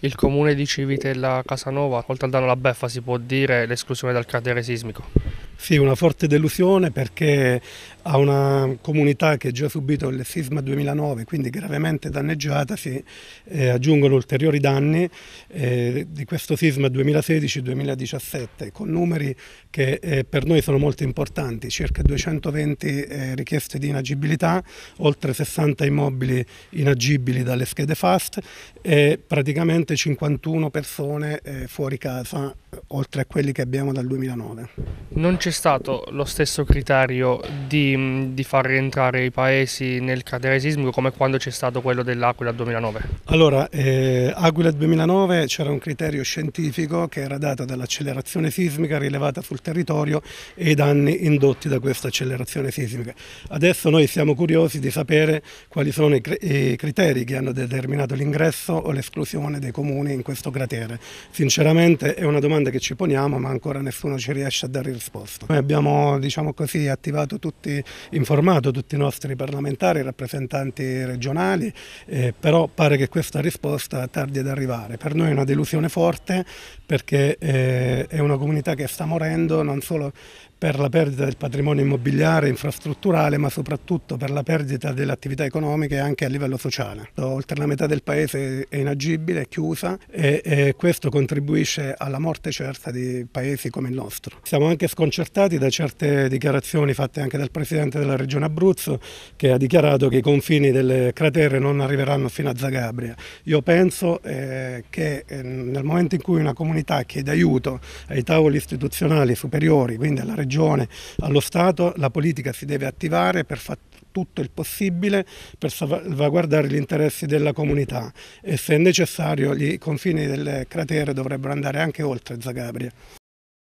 Il comune di Civitella Casanova, oltre al danno alla beffa, si può dire l'esclusione dal cratere sismico. Sì, una forte delusione perché a una comunità che ha già subito il sisma 2009, quindi gravemente danneggiata, si eh, aggiungono ulteriori danni eh, di questo sisma 2016-2017 con numeri che eh, per noi sono molto importanti, circa 220 eh, richieste di inagibilità, oltre 60 immobili inagibili dalle schede FAST e praticamente 51 persone eh, fuori casa, oltre a quelli che abbiamo dal 2009. Non c'è stato lo stesso criterio di, di, far rientrare i paesi nel cratere sismico come quando c'è stato quello dell'Aquila 2009? Allora, eh, Aquila 2009 c'era un criterio scientifico che era dato dall'accelerazione sismica rilevata sul territorio e i danni indotti da questa accelerazione sismica. Adesso noi siamo curiosi di sapere quali sono i, i criteri che hanno determinato l'ingresso o l'esclusione dei comuni in questo cratere. Sinceramente è una domanda che ci poniamo ma ancora nessuno ci riesce a dare risposta. Noi abbiamo diciamo così, attivato tutti, informato tutti i nostri parlamentari, rappresentanti regionali, eh, però pare che questa risposta tardi ad arrivare. Per noi è una delusione forte perché eh, è una comunità che sta morendo non solo per la perdita del patrimonio immobiliare, infrastrutturale, ma soprattutto per la perdita delle attività economiche anche a livello sociale. Oltre la metà del paese è inagibile, è chiusa e, e questo contribuisce alla morte certa di paesi come il nostro. Siamo anche sconcertati da certe dichiarazioni fatte anche dal Presidente della Regione Abruzzo che ha dichiarato che i confini delle cratere non arriveranno fino a Zagabria. Io penso eh, che eh, nel momento in cui una comunità chiede aiuto ai tavoli istituzionali superiori, quindi alla Regione, allo Stato, la politica si deve attivare per fare tutto il possibile per salvaguardare gli interessi della comunità e se necessario i confini del cratere dovrebbero andare anche oltre Zagabria.